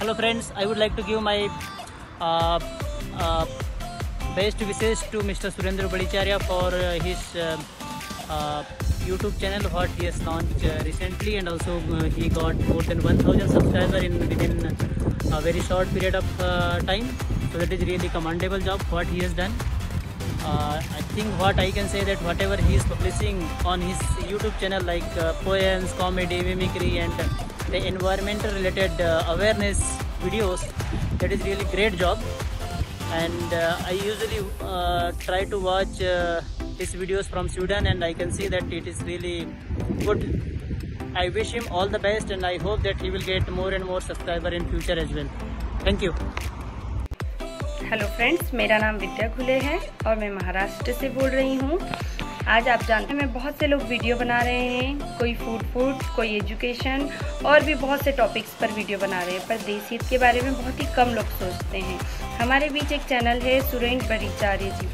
Hello friends, I would like to give my uh, uh, best wishes to Mr. Surendra Badicharya for uh, his uh, uh, YouTube channel what he has launched recently and also he got more than 1000 subscribers in within a very short period of time. So that is really commendable job what he has done. Uh, I think what I can say that whatever he is publishing on his YouTube channel like uh, poems, comedy, mimicry and the environmental related uh, awareness videos that is really great job and uh, I usually uh, try to watch uh, his videos from Sweden and I can see that it is really good. I wish him all the best and I hope that he will get more and more subscriber in future as well. Thank you. Hello friends मेरा नाम विद्या खुले है और मैं महाराष्ट्र से बोल रही हूँ आज आप जानते हैं, मैं बहुत से लोग वीडियो बना रहे हैं, कोई फ़ूड फ़ूड कोई एजुकेशन और भी बहुत से टॉपिक्स पर वीडियो बना रहे हैं। पर देसी हित के बारे में बहुत ही कम लोग सोचते हैं। हमारे बीच एक चैनल है सुरेंद्र बरीचार्य जी।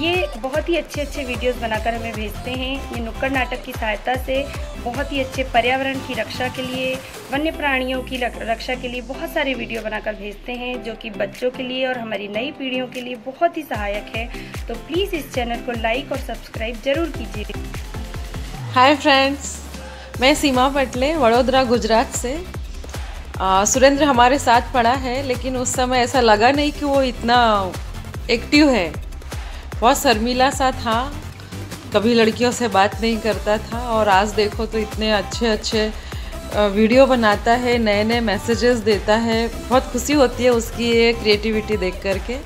ये बहुत ही अच्छे अच्छे वीडियोस बनाकर हमें भेजते हैं। ये नुक्कड़ नाटक की सहायता से बहुत ही अच्छे पर्यावरण की रक्षा के लिए वन्य प्राणियों की रक्षा के लिए बहुत सारे वीडियो बनाकर भेजते हैं जो कि बच्चों के लिए और हमारी नई पीढ़ियों के लिए बहुत ही सहायक है। तो प्लीज़ इस चैनल को लाइक और सब्सक्राइब ज़रूर कीजिए। हाय फ्रेंड्स मैं सीमा पटले वडोदरा गुजरात से। आ, सुरेंद्र हमारे साथ पढ़ा है लेकिन उस समय ऐसा लगा नहीं कि वो इतना एक्टिव है। बहुत शर्मीला सा था, कभी लड़कियों से बात नहीं करता था और आज देखो तो इतने अच्छे अच्छे वीडियो बनाता है नए नए मैसेजेस देता है। बहुत खुशी होती है उसकी ये क्रिएटिविटी देख कर के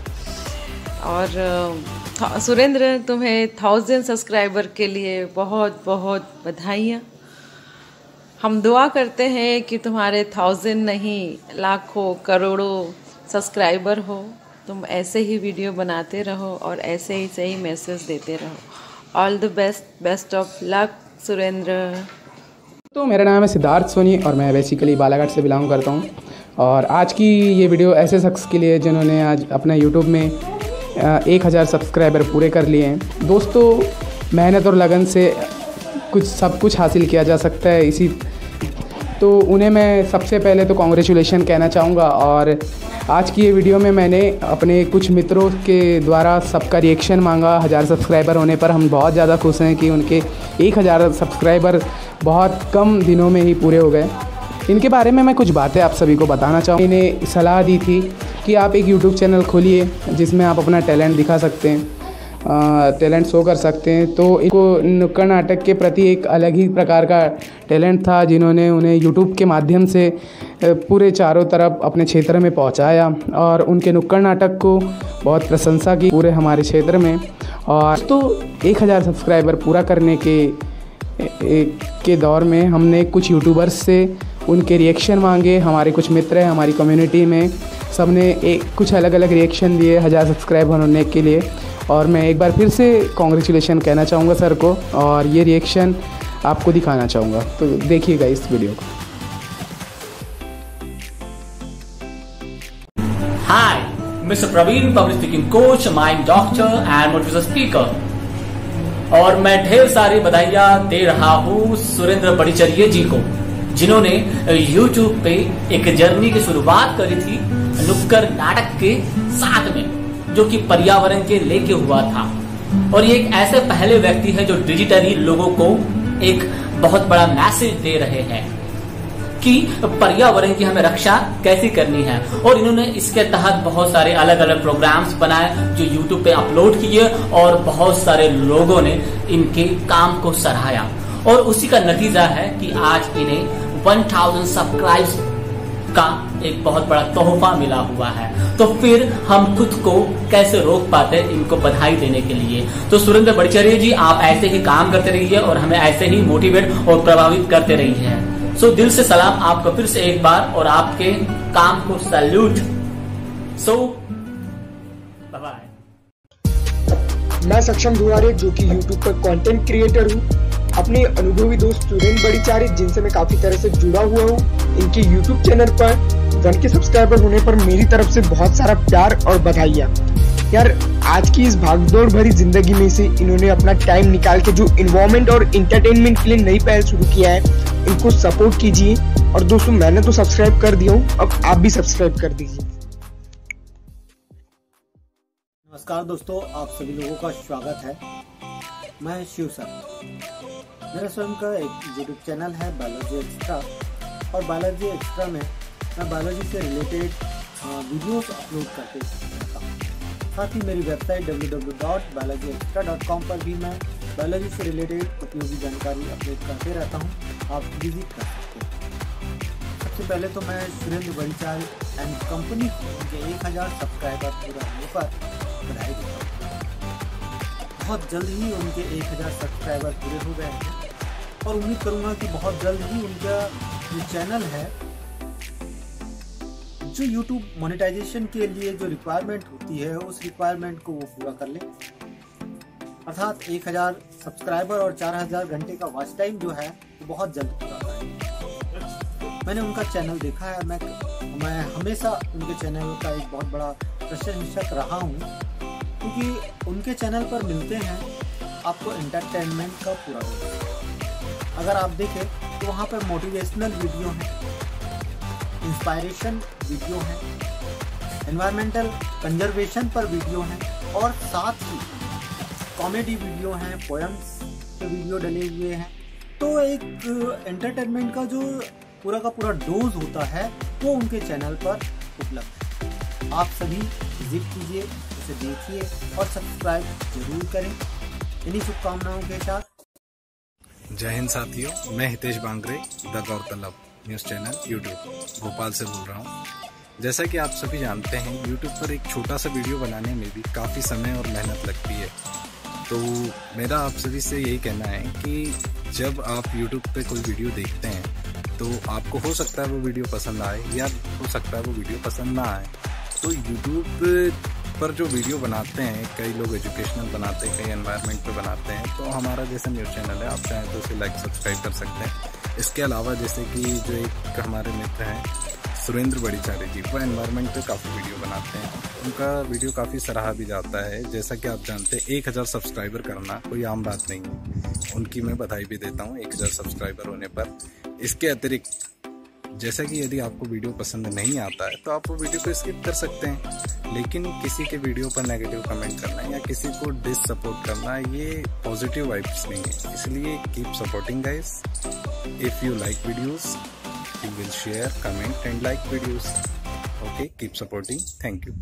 और सुरेंद्र तुम्हें थाउज़ेंड सब्सक्राइबर के लिए बहुत बहुत बधाइयाँ। हम दुआ करते हैं कि तुम्हारे थाउज़ेंड नहीं, लाखों, करोड़ों सब्सक्राइबर हो। तुम ऐसे ही वीडियो बनाते रहो और ऐसे ही सही मैसेज देते रहो। All the best best of luck Surendra. तो मेरा नाम है सिद्धार्थ सोनी और मैं बेसिकली बालाघाट से बिलोंग करता हूँ। और आज की ये वीडियो ऐसे शख्स के लिए जिन्होंने आज अपने यूट्यूब में एक हज़ार सब्सक्राइबर पूरे कर लिए हैं। दोस्तों, मेहनत और लगन से कुछ सब कुछ हासिल किया जा सकता है। इसी तो उन्हें मैं सबसे पहले तो कॉन्ग्रेचुलेशन कहना चाहूँगा और आज की ये वीडियो में मैंने अपने कुछ मित्रों के द्वारा सबका रिएक्शन मांगा। हज़ार सब्सक्राइबर होने पर हम बहुत ज़्यादा खुश हैं कि उनके एक हज़ार सब्सक्राइबर बहुत कम दिनों में ही पूरे हो गए। इनके बारे में मैं कुछ बातें आप सभी को बताना चाहूँ। इन्हें सलाह दी थी कि आप एक यूट्यूब चैनल खोलिए जिसमें आप अपना टैलेंट दिखा सकते हैं। टैलेंट शो कर सकते हैं। तो इनको नुक्कड़ नाटक के प्रति एक अलग ही प्रकार का टैलेंट था, जिन्होंने उन्हें यूट्यूब के माध्यम से पूरे चारों तरफ़ अपने क्षेत्र में पहुँचाया और उनके नुक्कड़ नाटक को बहुत प्रशंसा की पूरे हमारे क्षेत्र में। और तो एक हज़ार सब्सक्राइबर पूरा करने के के दौर में हमने कुछ यूट्यूबर्स से उनके रिएक्शन मांगे, हमारे कुछ मित्र हैं, हमारी कम्युनिटी में सबने एक कुछ अलग अलग रिएक्शन दिए, हज़ार सब्सक्राइबर होने के लिए। और मैं एक बार फिर से कॉन्ग्रेचुलेशन कहना चाहूँगा सर को और ये रिएक्शन आपको दिखाना चाहूँगा। तो देखिएगा इस वीडियो को। Hi mister Praveen public speaking coach mind doctor and motivational speaker और मैं ढेर सारी बधाइयाँ दे रहा हूँ सुरेंद्र बड़ीचरिए जी को, जिन्होंने YouTube पे एक जर्नी की शुरुआत करी थी नुक्कर नाटक के साथ में। जो कि पर्यावरण के लेके हुआ था। और ये एक ऐसे पहले व्यक्ति है जो डिजिटली लोगों को एक बहुत बड़ा मैसेज दे रहे हैं कि पर्यावरण की हमें रक्षा कैसी करनी है। और इन्होंने इसके तहत बहुत सारे अलग अलग प्रोग्राम्स बनाए, जो यूट्यूब पे अपलोड किए, और बहुत सारे लोगों ने इनके काम को सराहाया और उसी का नतीजा है कि आज इन्हें 1000 सब्सक्राइब्स का एक बहुत बड़ा तोहफा मिला हुआ है। तो फिर हम खुद को कैसे रोक पाते इनको बधाई देने के लिए? तो सुरेंद्र बड़चर्य जी, आप ऐसे ही काम करते रहिए और हमें ऐसे ही मोटिवेट और प्रभावित करते रहिए। सो दिल से सलाम, आपको फिर से एक बार और आपके काम को सैल्यूट सो बाय मैं सक्षम दुआरे जो कि YouTube पर कंटेंट क्रिएटर हूँ अपने अनुभवी दोस्त सुरेंद्र बड़ीचारी, जिनसे मैं काफ़ी तरह से जुड़ा हुआ हूँ, इनके YouTube चैनल पर। वन के सब्सक्राइबर होने पर मेरी तरफ़ से बहुत सारा प्यार और बधाइयाँ। यार, आज की इस भागदौड़ भरी ज़िंदगी में से इन्होंने अपना टाइम निकाल के जो इन्वायरमेंट और इंटरटेनमेंट के लिए नई पहल शुरू किया है, इनको सपोर्ट कीजिए। और दोस्तों, मैंने तो सब्सक्राइब कर दिया हूँ, अब आप भी सब्सक्राइब कर दीजिए। नमस्कार दोस्तों, आप सभी लोगों का स्वागत है। मैं शिव सर मेरा स्वयं का एक यूट्यूब चैनल है बायोलॉजी एक्स्ट्रा और बायोलॉजी एक्स्ट्रा में मैं बायोलॉजी से रिलेटेड वीडियोस अपलोड करते रहता हूँ। साथ ही मेरी वेबसाइट www.biologyextra.com पर भी मैं बायोलॉजी से रिलेटेड उपयोगी जानकारी अपलोड करते रहता हूँ। आप विज़िट कर सकते हैं। सबसे पहले तो मैं सुरेंद्र बड़ीचाल एंड कंपनी के एक हज़ार सब्सक्राइबर पूरा होने पर बधाई देता हूँ। बहुत जल्द ही उनके एक हज़ार सब्सक्राइबर पूरे हो गए हैं। और उम्मीद करूँगा कि बहुत जल्द ही उनका जो चैनल है, जो YouTube मोनेटाइजेशन के लिए जो रिक्वायरमेंट होती है, उस रिक्वायरमेंट को वो पूरा कर ले। अर्थात एक हज़ार सब्सक्राइबर और चार हज़ार घंटे का वॉच टाइम जो है, वो बहुत जल्द पूरा करें। मैंने उनका चैनल देखा है, मैं मैं हमेशा उनके चैनल का एक बहुत बड़ा प्रशंसक रहा हूँ। क्योंकि उनके चैनल पर मिलते हैं आपको एंटरटेनमेंट का पूरा अगर आप देखें तो वहाँ पर मोटिवेशनल वीडियो हैं इंस्पायरेशन वीडियो हैं एनवायरमेंटल कंजर्वेशन पर वीडियो हैं, और साथ ही कॉमेडी वीडियो हैं पोएम्स के वीडियो डले हुए हैं। तो एक एंटरटेनमेंट का जो पूरा का पूरा डोज होता है, वो उनके चैनल पर उपलब्ध है। आप सभी विज़िट कीजिए उसे देखिए और सब्सक्राइब ज़रूर करें। इन्हीं शुभकामनाओं के साथ। जय हिंद साथियों, मैं Hitesh Bangre the Gauratalab news channel YouTube, Bhopal से बोल रहा हूँ। जैसा कि आप सभी जानते हैं, यूट्यूब पर एक छोटा सा वीडियो बनाने में भी काफ़ी समय और मेहनत लगती है। तो मेरा आप सभी से यही कहना है कि जब आप यूट्यूब पे कोई वीडियो देखते हैं तो आपको हो सकता है वो वीडियो पसंद आए या हो सकता है वो वीडियो पसंद ना आए। तो यूट्यूब पर जो वीडियो बनाते हैं, कई लोग एजुकेशनल बनाते हैं, कई एनवायरनमेंट पे बनाते हैं तो हमारा जैसे न्यूज़ चैनल है, आप चाहें तो उसे लाइक सब्सक्राइब कर सकते हैं। इसके अलावा जैसे कि जो एक हमारे मित्र हैं, सुरेंद्र बड़ीचारे जी, वो एनवायरनमेंट पे काफ़ी वीडियो बनाते हैं। उनका वीडियो काफ़ी सराहा भी जाता है। जैसा कि आप जानते हैं, एक हज़ार सब्सक्राइबर करना कोई आम बात नहीं है। उनकी मैं बधाई भी देता हूँ, एक हज़ार सब्सक्राइबर होने पर। इसके अतिरिक्त जैसा कि यदि आपको वीडियो पसंद नहीं आता है तो आप वो वीडियो को स्किप कर सकते हैं। लेकिन किसी के वीडियो पर नेगेटिव कमेंट करना या किसी को डिस सपोर्ट करना, ये पॉजिटिव वाइब्स नहीं है। इसलिए keep supporting guys if you like videos you will share comment and like videos okay keep supporting thank you.